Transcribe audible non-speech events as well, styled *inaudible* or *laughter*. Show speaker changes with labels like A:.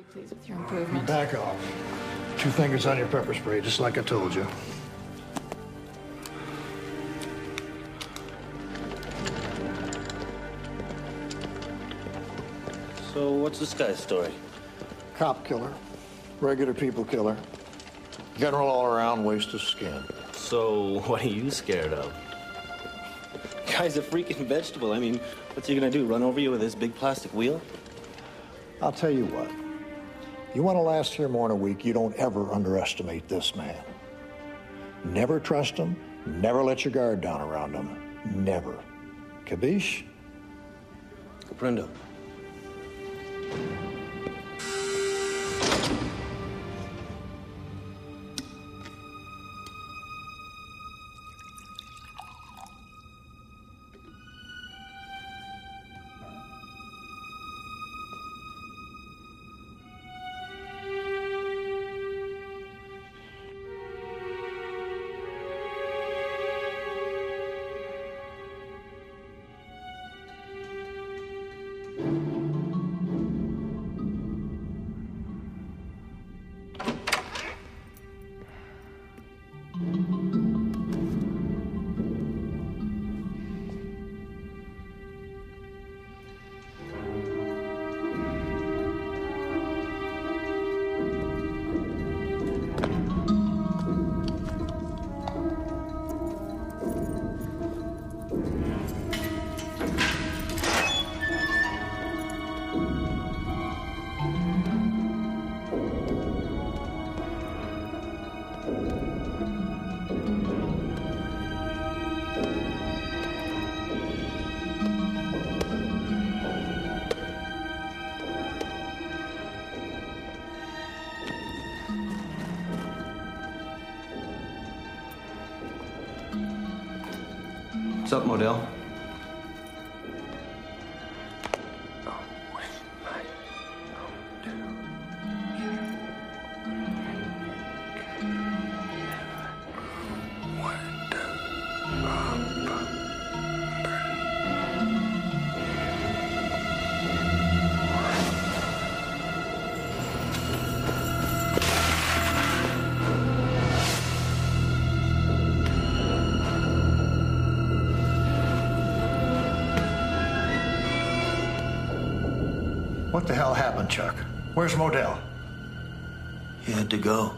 A: very pleased with your improvement.
B: Back off. Two fingers on your pepper spray, just like I told you.
C: So, what's this guy's story?
B: Cop killer. Regular people killer. General all around waste of skin.
C: So, *laughs* what are you scared of? Guy's a freaking vegetable. I mean, what's he gonna do? Run over you with his big plastic wheel?
B: I'll tell you what. You want to last here more than a week, you don't ever underestimate this man. Never trust him. Never let your guard down around him. Never. Cabiche?
C: Comprendo.
D: What's up, Modell?
B: What the hell happened, Chuck? Where's Modell?
C: He had to go.